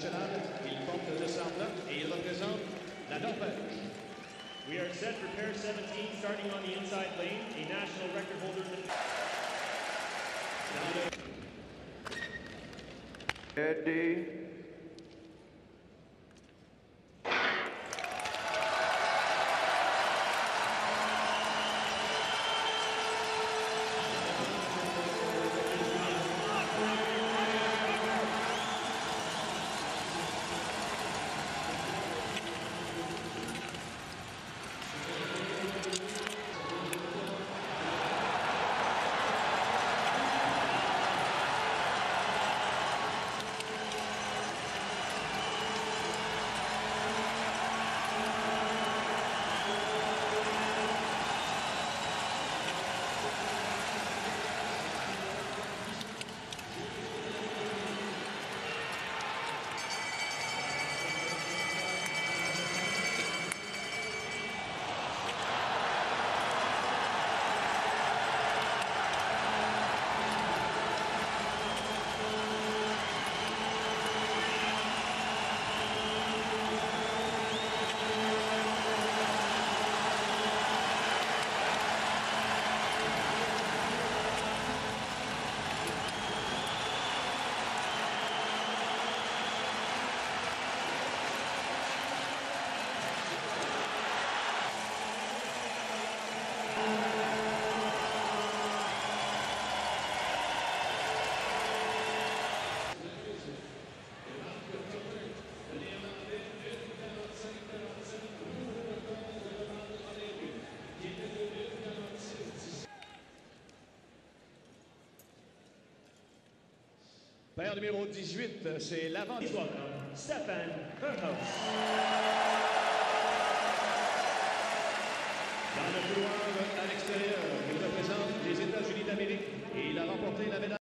Il porte le sang blanc et il représente la Norvège. We are set for pair 17, starting on the inside lane, a national record holder in Paire numéro 18, c'est l'avant-histoire. Stéphane Dans le couloir